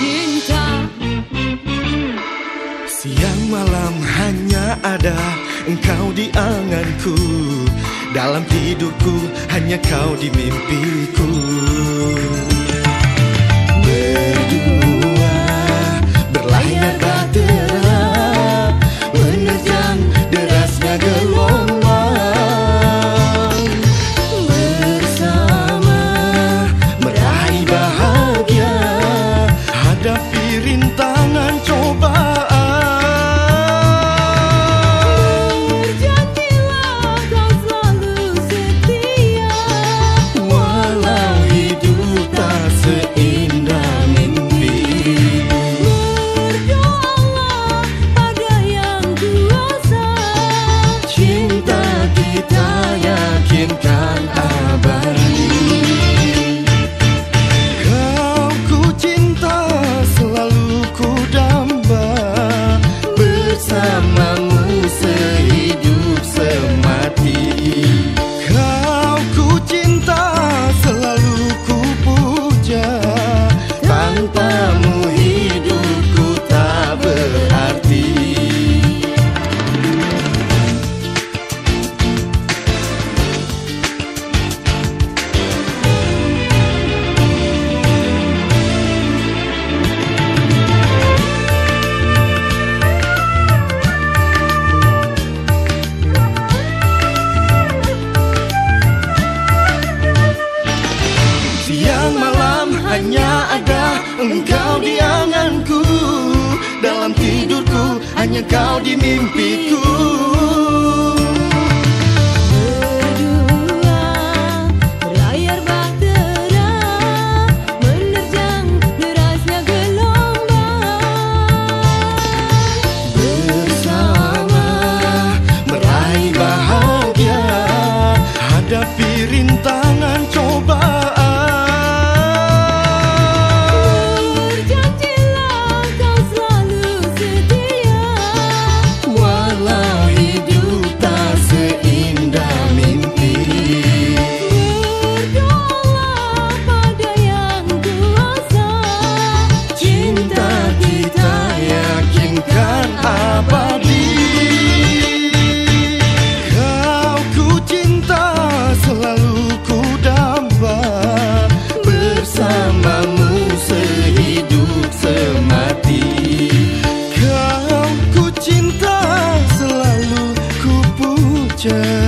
cinta. Siang malam hanya ada engkau di anganku. Dalam tidurku hanya kau di mimpiku hanya ada engkau di anganku. Dalam tidurku hanya kau di mimpiku 着